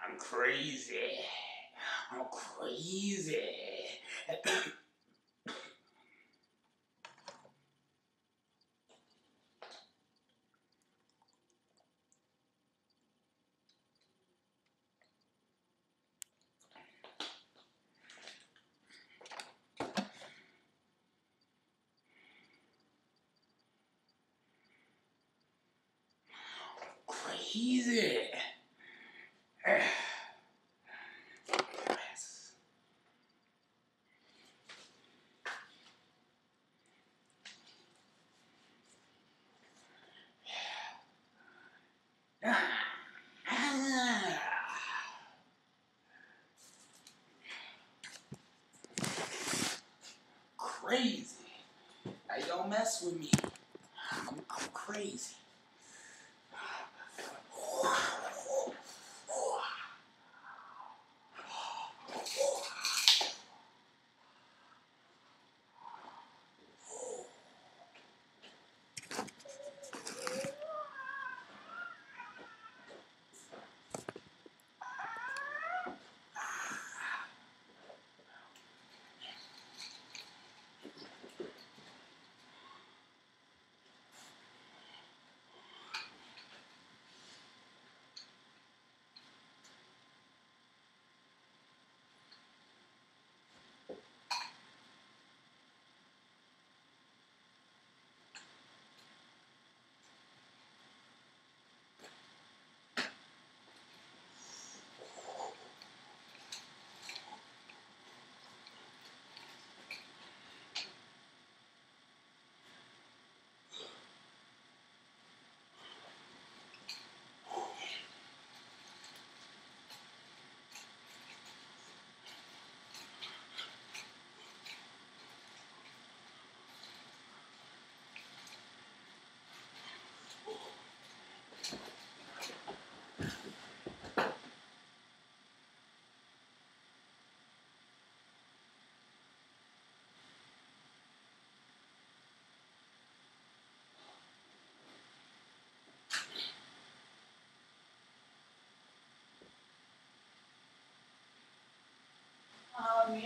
I'm crazy. I'm crazy. crazy. Yes. Crazy. Now don't mess with me. I'm, I'm crazy.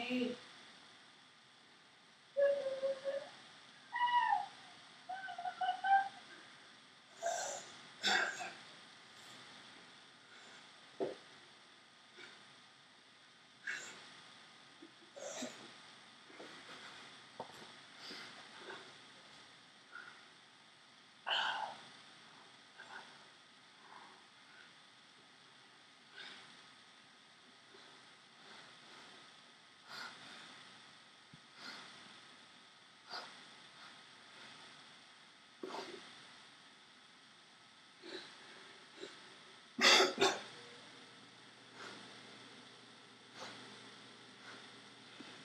Hey.